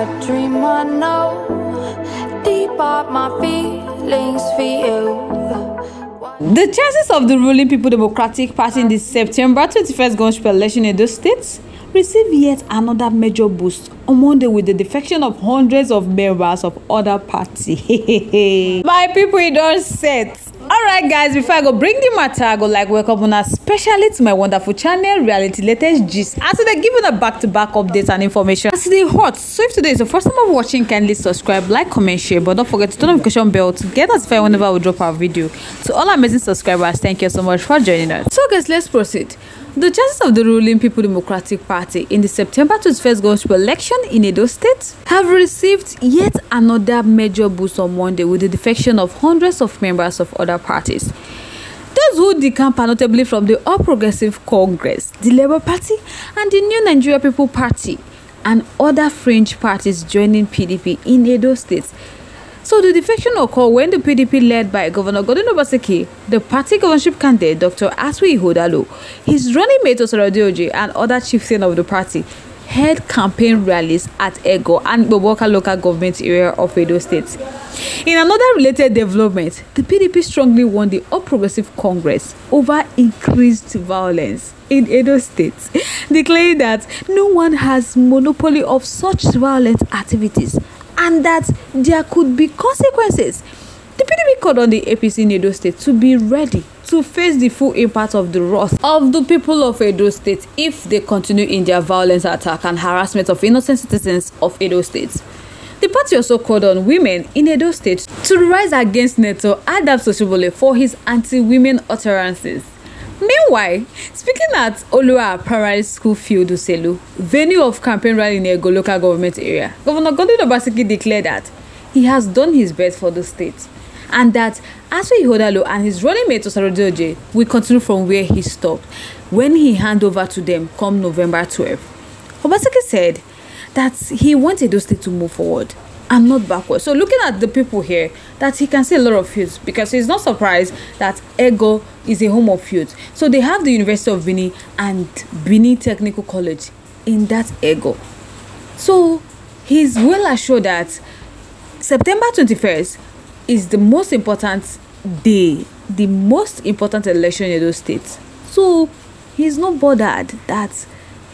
a dream I know. Deep up my feelings for you. The chances of the ruling People Democratic Party in the September 21st governorship election in those states receive yet another major boost on Monday with the defection of hundreds of members of other parties. My people, it all set. Alright guys, before I go bring the matter, I go like welcome on especially to my wonderful channel, Reality Latest Gist. As they giving a back-to-back updates and information as they hot. So if today is the first time of watching, kindly subscribe, like, comment, share, but don't forget to turn on notification bell to get notified whenever we drop our video. To all amazing subscribers, thank you so much for joining us. So guys, let's proceed. The chances of the ruling People Democratic Party in the September 21st governorship election in Edo State have received yet another major boost on Monday with the defection of hundreds of members of other parties. Those who decamp are notably from the All Progressive Congress, the Labour Party, and the New Nigeria People Party, and other fringe parties joining PDP in Edo State so the defection occurred when the PDP led by Governor Godwin Obaseki, the party governorship candidate Dr. Asue Ighodalo, his running mate Osarodion Ogie and other chieftain of the party held campaign rallies at Egor and Boboka local government area of Edo State. In another related development, the PDP strongly won the All Progressive Congress over increased violence in Edo State, declaring that no one has monopoly of such violent activities and that there could be consequences. The PDP called on the APC in Edo State to be ready to face the full impact of the wrath of the people of Edo State if they continue in their violence attack and harassment of innocent citizens of Edo State. The party also called on women in Edo State to rise against Neto Adams Oshibole for his anti-women utterances. Meanwhile, speaking at Olua Primary School Field Uselu, venue of campaign rally in Ego local government area, Governor Godwin Obaseki declared that he has done his best for the state and that Aswe Hodalo and his running mate Osarodoje will continue from where he stopped when he hand over to them come November 12. Obaseki said that he wanted the state to move forward and not backward. So looking at the people here, that he can see a lot of youths because he's not surprised that Egor is a home of youth. So they have the University of Benin and Benin Technical College in that Egor. So he's well assured that September 21st is the most important day, the most important election in those states. So he's not bothered that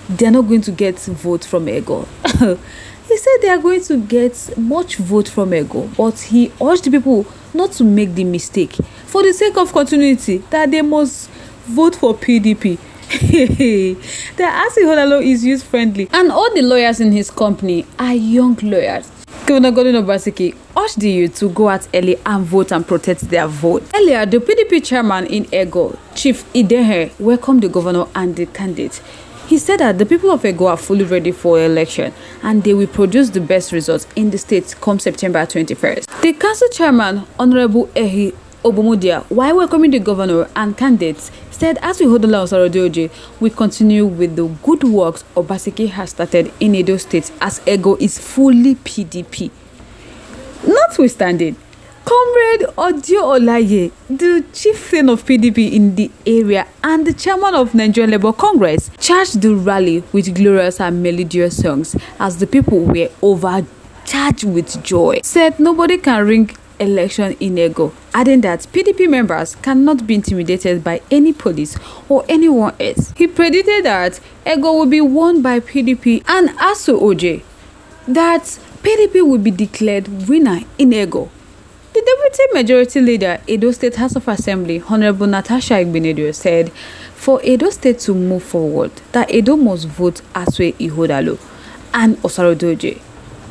they're not going to get vote from Egor. He said they are going to get much vote from Ego, but he urged people not to make the mistake for the sake of continuity that they must vote for PDP. the Asi Holalo is youth friendly, and all the lawyers in his company are young lawyers. Governor Godwin Obaseki urged the youth to go out early and vote and protect their vote. Earlier, the PDP chairman in Ego, Chief Idehe, welcomed the governor and the candidate. He said that the people of Ego are fully ready for election and they will produce the best results in the state come September 21st. The council chairman, Honorable Ehi Obomudia, while welcoming the governor and candidates, said as we hold the laws Osarodoje, we continue with the good works Obaseki has started in Edo State as Ego is fully PDP. Notwithstanding, Comrade Odio Olaye, the chieftain of PDP in the area and the chairman of Nigerian Labour Congress, charged the rally with glorious and melodious songs as the people were overcharged with joy. Said nobody can ring election in Egor, adding that PDP members cannot be intimidated by any police or anyone else. He predicted that Egor will be won by PDP and ASO OJ, that PDP will be declared winner in Egor. The Deputy Majority Leader, Edo State House of Assembly, Honorable Natasha Igbenedion, said for Edo State to move forward, that Edo must vote Aswe Ihodalo and Osarodoje.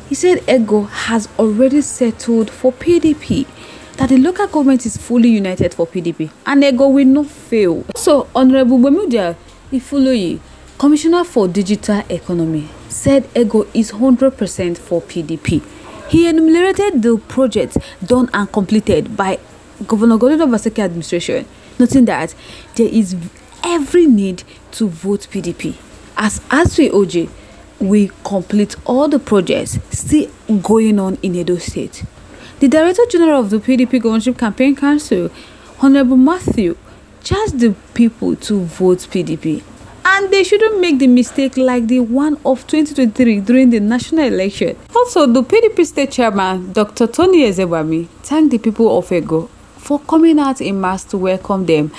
He said Ego has already settled for PDP, that the local government is fully united for PDP, and Ego will not fail. So, Honorable Bemudia Ifuloyi, Commissioner for Digital Economy, said Ego is 100% for PDP. He enumerated the projects done and completed by Governor Godwin Obaseki administration, noting that there is every need to vote PDP. As Aswe OJ, we complete all the projects still going on in Edo State. The Director General of the PDP Governorship Campaign Council, Honorable Matthew, charged the people to vote PDP and they shouldn't make the mistake like the one of 2023 during the national election. Also, the PDP state chairman, Dr. Tony Aziegbemi, thanked the people of Egor for coming out in mass to welcome them,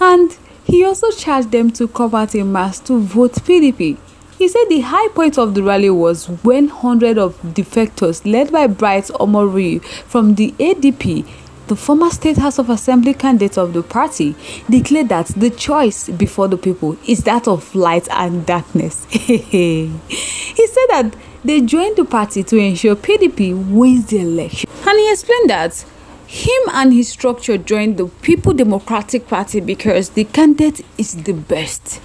and he also charged them to come out in mass to vote PDP. He said the high point of the rally was when hundreds of defectors led by Bright Omori from the ADP the former State House of Assembly candidate of the party declared that the choice before the people is that of light and darkness. he said that they joined the party to ensure PDP wins the election. And he explained that him and his structure joined the People Democratic Party because the candidate is the best.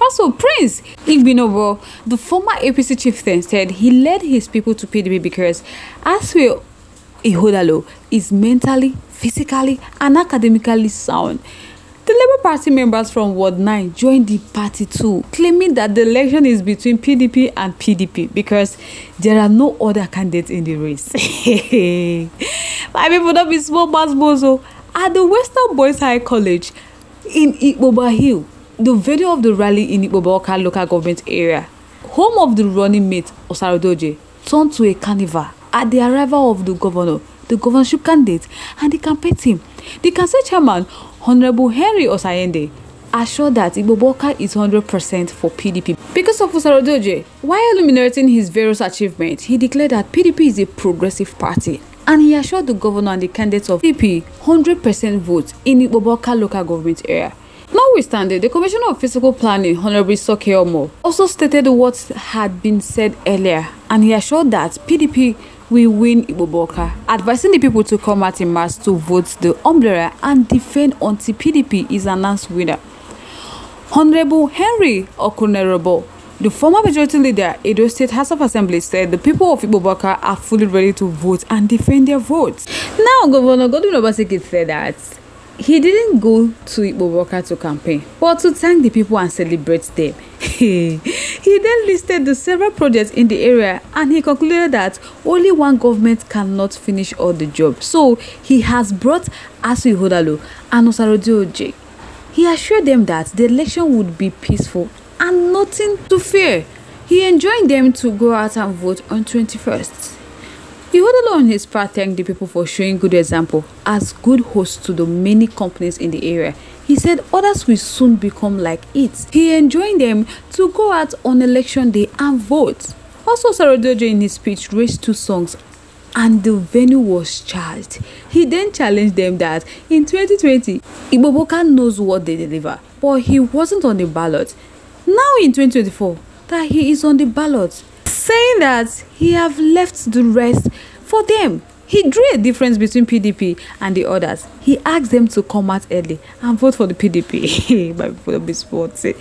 Also, Prince Igbinobo, the former APC chieftain, said he led his people to PDP because as we Ighodalo is mentally, physically, and academically sound. The Labour Party members from Ward 9 joined the party too, claiming that the election is between PDP and PDP because there are no other candidates in the race. My people don't be small bass bozo. At the Western Boys High College in Ikpoba Hill, the venue of the rally in Ikpoba local government area, home of the running mate Osarodoje, turned to a carnival at the arrival of the governor, the governorship candidate, and the campaign team. The council chairman, Honorable Henry Osayende, assured that Ikpoba-Okha is 100% for PDP. Because of Osarodion Ogie, while illuminating his various achievements, he declared that PDP is a progressive party and he assured the governor and the candidates of PDP 100% vote in Ikpoba-Okha local government area. Notwithstanding, the Commissioner of Physical Planning, Honorable Soke Omo, also stated what had been said earlier, and he assured that PDP will win Iboboka, advising the people to come out in mass to vote the umbrella and defend until PDP is announced winner. Honorable Henry Okunerabo, the former majority leader, Edo State House of Assembly, said the people of Iboboka are fully ready to vote and defend their votes. Now, Governor Godwin Obaseki said that he didn't go to Iboboka to campaign, but to thank the people and celebrate them. he then listed the several projects in the area and he concluded that only one government cannot finish all the jobs. So he has brought Asu Hodalo and Osarodi Oje. He assured them that the election would be peaceful and nothing to fear. He enjoined them to go out and vote on 21st. Ighodalo on his part thanked the people for showing good example as good hosts to the many companies in the area. He said others will soon become like it. He enjoined them to go out on election day and vote. Also, Saradojo in his speech raised two songs and the venue was charged. He then challenged them that in 2020, Ikpoba-Okha knows what they deliver, but he wasn't on the ballot. Now in 2024, that he is on the ballot saying that he have left the rest for them. He drew a difference between PDP and the others. He asked them to come out early and vote for the PDP. My people be sporty.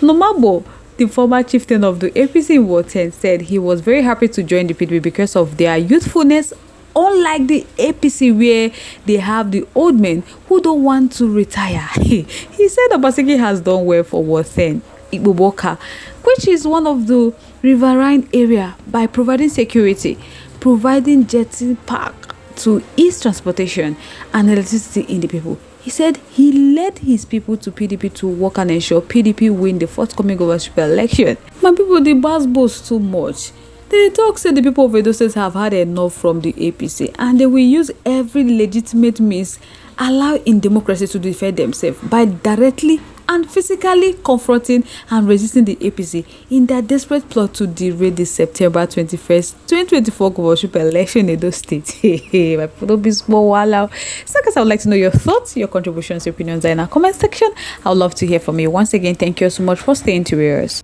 Nomabo, the former chieftain of the APC in Ward 10, said he was very happy to join the PDP because of their youthfulness unlike the APC where they have the old men who don't want to retire. he said Obaseki has done well for 10, Ikpoba-Okha, which is one of the riverine area by providing security, providing jetty park to ease transportation and electricity in the people. He said he led his people to PDP to work and ensure PDP win the forthcoming governorship election. My people, the buzz boast too much. The talk said the people of Edo State have had enough from the APC and they will use every legitimate means allowed in democracy to defend themselves by directly and physically confronting and resisting the APC in their desperate plot to derail the September 21st, 2024 governorship election in those states. My people be small while So, guys, I would like to know your thoughts, your contributions, your opinions in our comment section. I would love to hear from you. Once again, thank you so much for staying to yours.